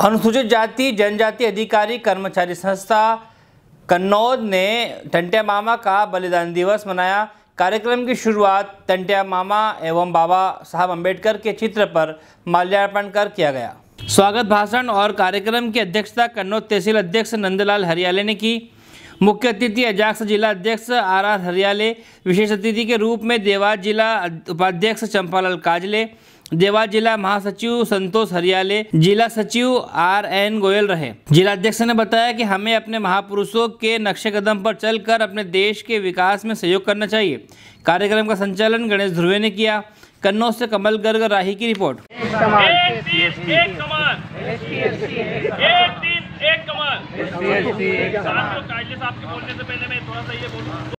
अनुसूचित जाति, जनजाति अधिकारी, कर्मचारी संस्था कन्नौज ने टंटिया मामा का बलिदान दिवस मनाया। कार्यक्रम की शुरुआत टंटिया मामा एवं बाबा साहब अंबेडकर के चित्र पर माल्यार्पण कर किया गया। स्वागत भाषण और कार्यक्रम की अध्यक्षता कन्नौज तहसील अध्यक्ष नंदलाल हरियाले ने की। मुख्य अतिथि अजाक्स जिला अध्यक्ष आर आर हरियाले, विशेष अतिथि के रूप में देवास जिला उपाध्यक्ष चंपालाल काजले देवास जिला महासचिव संतोष हरियाले, जिला सचिव आर एन गोयल रहे। जिला अध्यक्ष ने बताया कि हमें अपने महापुरुषों के नक्शे कदम पर चलकर अपने देश के विकास में सहयोग करना चाहिए। कार्यक्रम का संचालन गणेश ध्रुवे ने किया। कन्नौज से कमल गर्ग, राही की रिपोर्ट। एक